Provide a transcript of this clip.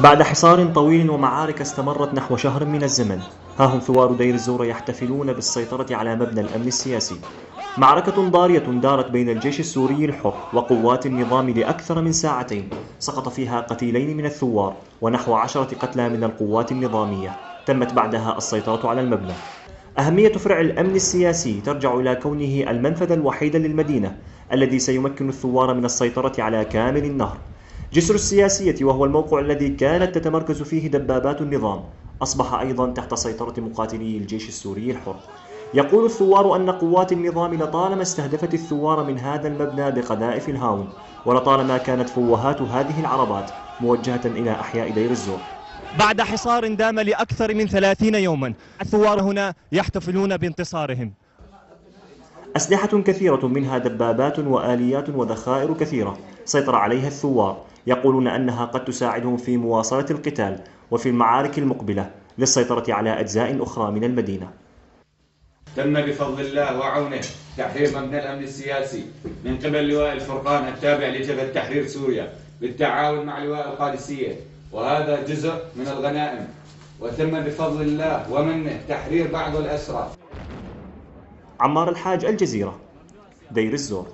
بعد حصار طويل ومعارك استمرت نحو شهر من الزمن ها هم ثوار دير الزور يحتفلون بالسيطرة على مبنى الأمن السياسي. معركة ضارية دارت بين الجيش السوري الحر وقوات النظام لأكثر من ساعتين. سقط فيها قتيلين من الثوار ونحو عشرة قتلى من القوات النظامية. تمت بعدها السيطرة على المبنى. أهمية فرع الأمن السياسي ترجع إلى كونه المنفذ الوحيد للمدينة الذي سيمكن الثوار من السيطرة على كامل النهر. جسر السياسية وهو الموقع الذي كانت تتمركز فيه دبابات النظام أصبح أيضا تحت سيطرة مقاتلي الجيش السوري الحر. يقول الثوار أن قوات النظام لطالما استهدفت الثوار من هذا المبنى بقذائف الهاون ولطالما كانت فوهات هذه العربات موجهة إلى أحياء دير الزور. بعد حصار دام لأكثر من ثلاثين يوما الثوار هنا يحتفلون بانتصارهم. أسلحة كثيرة منها دبابات وآليات وذخائر كثيرة سيطر عليها الثوار يقولون أنها قد تساعدهم في مواصلة القتال وفي المعارك المقبلة للسيطرة على أجزاء أخرى من المدينة. تم بفضل الله وعونه تحرير مبنى الأمن السياسي من قبل لواء الفرقان التابع لجبهة تحرير سوريا بالتعاون مع لواء القادسية وهذا جزء من الغنائم. وتم بفضل الله ومنه تحرير بعض الأسرى. عمار الحاج الجزيرة. دير الزور.